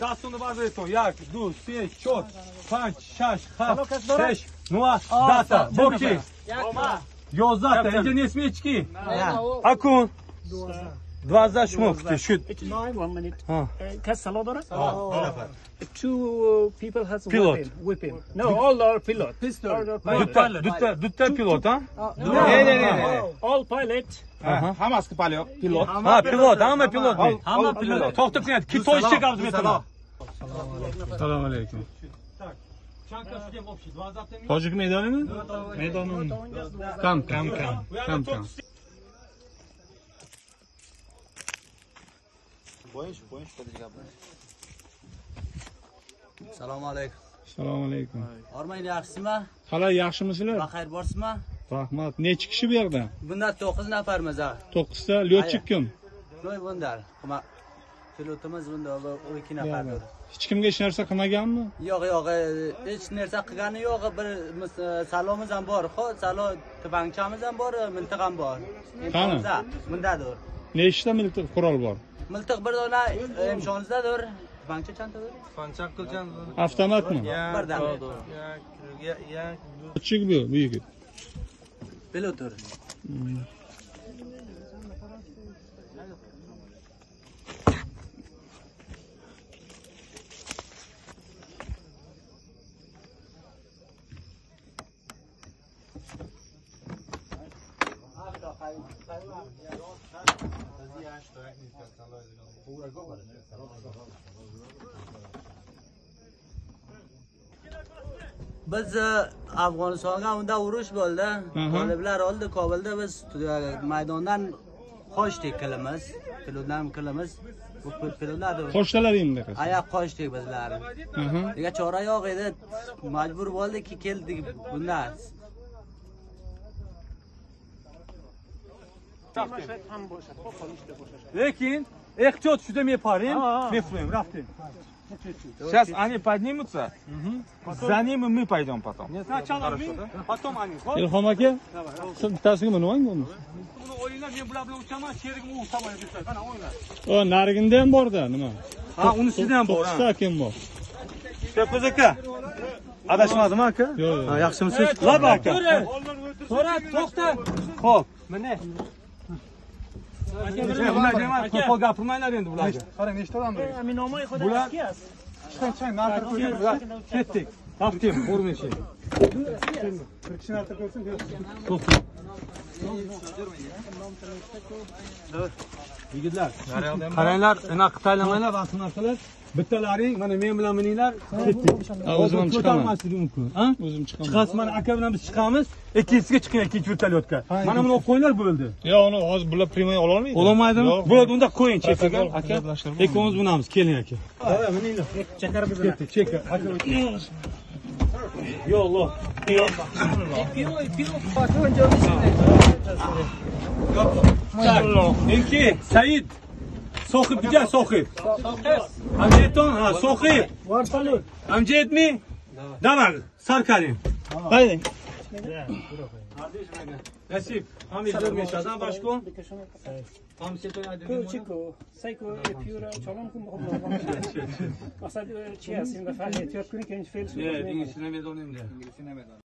дастуну бардоред як ду се чор панҷ шаш ҳафт шеш нӯа даса боки. ёздаҳта инҷа нест мечки акун Два зашмокти шуд. No, one minute. Huh. Uh, Castellodoro? Oh. Two people has Pilot. weapon. weapon. No, all are pilot. Pistol. All are pilot. Dutta, dutta, dutta pilot ha? Ne ne ne ne. All pilot. Hamaski palyo. Pilot. Ha pilot, ama pilot değil. Ama pilot. Tohtuk net. Kito işçi kabzım etim. Selamun aleyküm. Çankaya Çocuk meydanı mı? Meydanı mı? Kam kam kam. Kam kam. Assalomu alaykum. Assalomu alaykum. ormanglar yaxshisizmi? Qalay, yaxshimisizlar? Baxayr borsizmi? Rahmat. nechi kishi bu yerda? Bunda 9 nafarmiz ha. 9 ta kim? Bunda. Pilotimiz bunda ikki nafar Hech kimga hech narsa qilmaganmi? Yo'q, yo'q, hech narsa qilgani yo'q. Bir salomimiz ham bor. ho'p salo tubanchamiz ham bor, miltiq ham bor. Qani? Bundadir. Nechta miltiq qurol bor? Miltiq bir dona e, imshonizdadir. Tupancha chantadir. Tupancha qil chantadir. Avtomatmi? Bir dona. Kichik bu, buyuk. Pilotor. Thank you. Biz e, Afg'onistonga unda urush bo'ldi. Toliblar oldi Kobulda biz maydondan qochdik qilimiz. Pilotdan qilimiz. Qo'shtalaringmi qiz? oyoq qochdik bizlar. Nega chora yo'q edi. Majbur bo'ldikki keldik bundan. lekin ehtiyot shуда میپاریم میفرویم رفتیم Сейчас они поднимутся, за ними мы пойдем потом. потом они xo'p Ilhom aka, siz bittasiga minib bo'lmasa. buni o'yinglar men bular bilan uchaman sherigim u samolyot ketadi mana o'yinglar O, nariginda ham bor-da, nima? ha uni sizda ham bor To'qqizta kim bor? Shapkoz aka adashmadimi aka Yo'q, yo'q. Ha, yaxshimisiz laba aka so'ra to'xta ho'p Bunlar Cemal, topo kapılmayla rendir bunlar. Kare ne işte lan böyle? Amin olmayı kadar Bunlar, çıkan çay, nartır koyuyor bunlar. Kettik. Taktim, korun için. Kırkışın artık olsun. Çok iyi. yigitlar. Qaranglar anaqa taylamanglar va shunaqa qilib bittalaring mana men bilan mininglar ketdik o'zim ham chiqaman. mumkin o'zim chiqaman. Chiqasiz mana aka bilan biz chiqamiz ikkinchisiga chiqing ikkinchi vertolyotga mana buni olib qo'yinglar bo'ldi yo'q uni hozir bular прямой ololmaydi ololmaydimi? Bo'ldi unda qo'ying chekaga aka ikkovimiz minamiz keling aka. Mininglar. Chekar ketdik cheka Io lo. Io lo. Più, più fa giorni Dopo. In chi? Said. Sohib bir gel Sohib. Amca ha Sohib. Var salut. Amca et mi? Davar. Sarkarin. Haydi. Nasip, hami zor şadan başko. Hami seto yadı. Ko çiko, sayko epiura çalan kum hobla. Asad çiyas in da faaliyet yok kun kenç fel. Ne, İngilizce ne medonim de. İngilizce ne medonim.